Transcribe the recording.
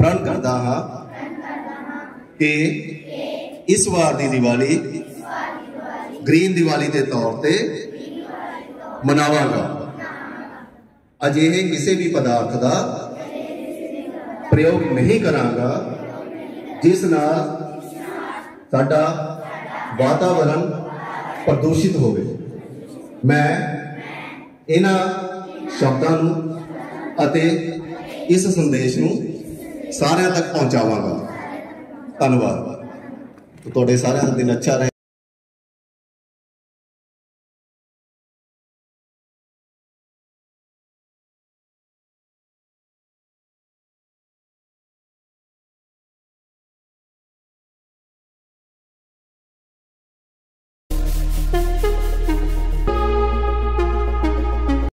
ਪ੍ਰਣ ਕਰਦਾ ਹਾਂ ਕਿ ਇਸ ਵਾਰ ਦੀ ਦੀਵਾਲੀ ਗ੍ਰੀਨ ਦੀਵਾਲੀ ਦੇ ਤੌਰ ਤੇ ਮਨਾਵਾਂਗਾ। ਅਜਿਹੇ ਕਿਸੇ ਵੀ ਪਦਾਰਥ ਦਾ ਪ੍ਰਯੋਗ ਨਹੀਂ ਕਰਾਂਗਾ, ਜਿਸ ਨਾਲ ਸਾਡਾ ਵਾਤਾਵਰਣ ਪ੍ਰਦੂਸ਼ਿਤ ਹੋਵੇ। ਮੈਂ ਇਹਨਾਂ ਸ਼ਬਦਾਂ ਨੂੰ ਅਤੇ ਇਸ ਸੰਦੇਸ਼ ਨੂੰ ਸਾਰਿਆਂ ਤੱਕ ਪਹੁੰਚਾਵਾਂਗਾ। ਧੰਨਵਾਦ। ਤੁਹਾਡੇ ਸਾਰਿਆਂ ਦਾ ਦਿਨ ਅੱਛਾ ਰਹੇ।